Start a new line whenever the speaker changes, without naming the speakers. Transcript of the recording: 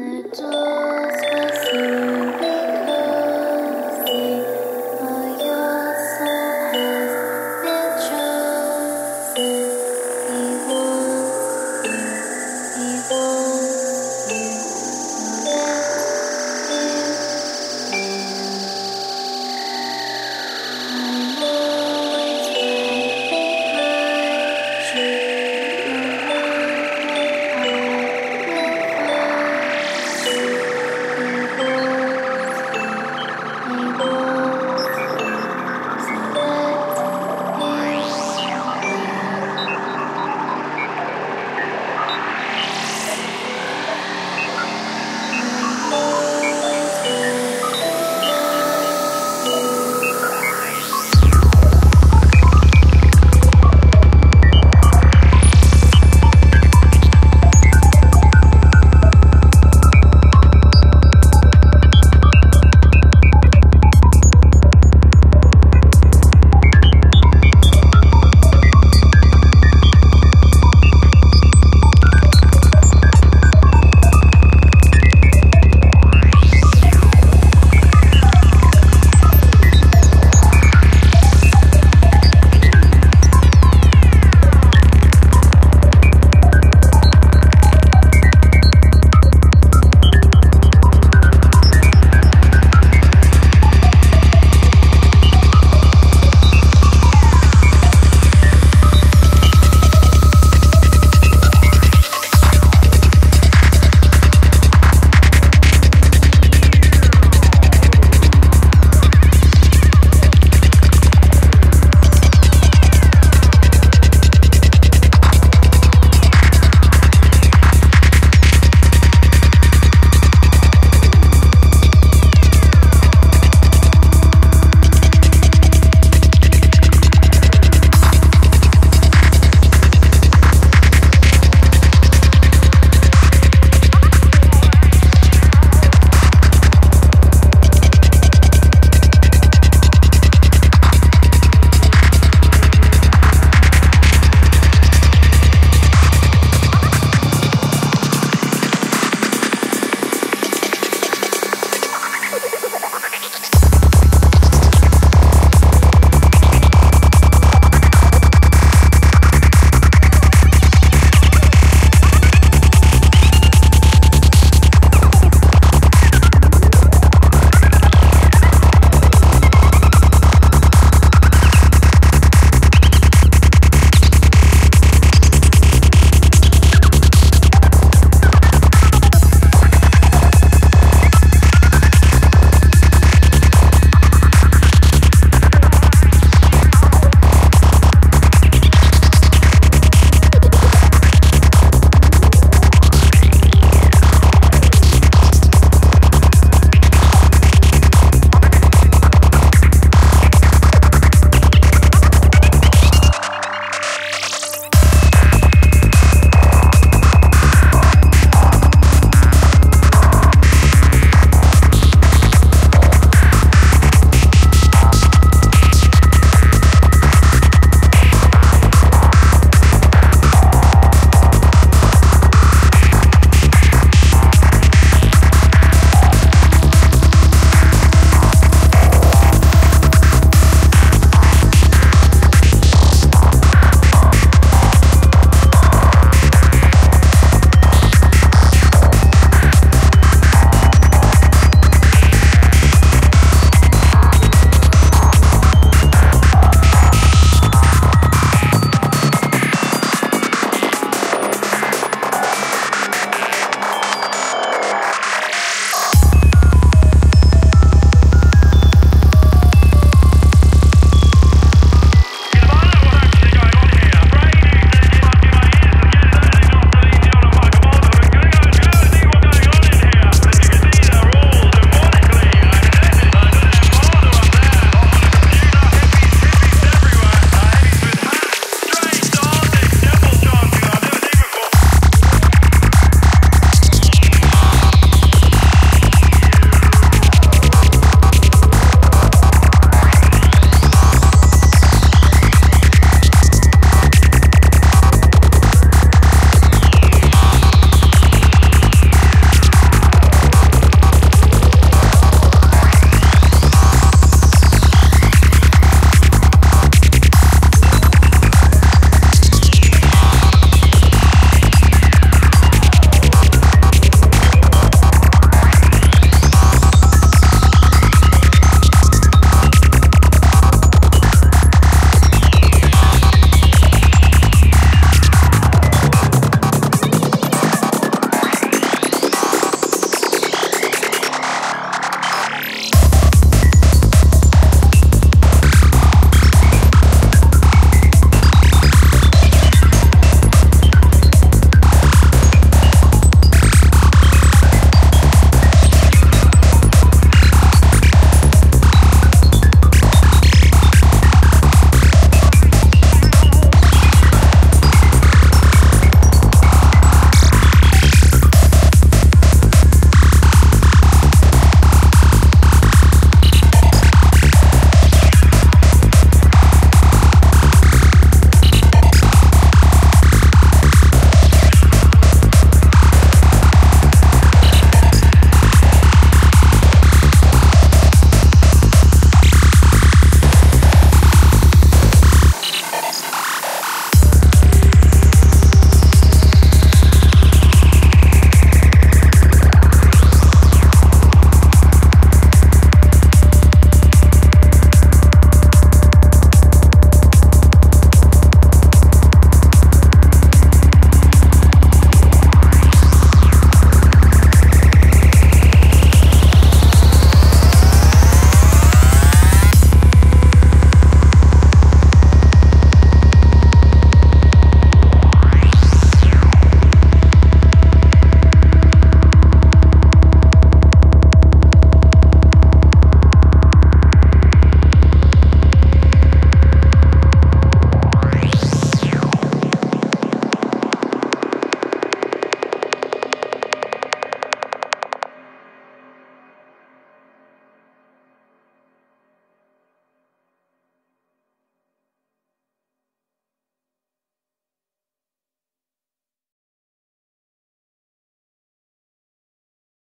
The door